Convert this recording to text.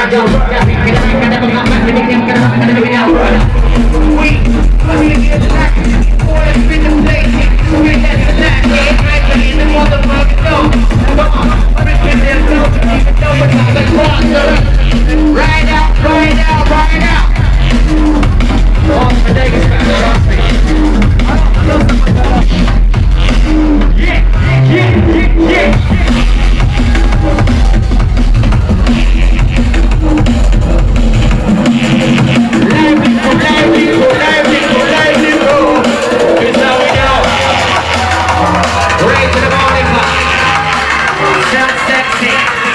You so sexy.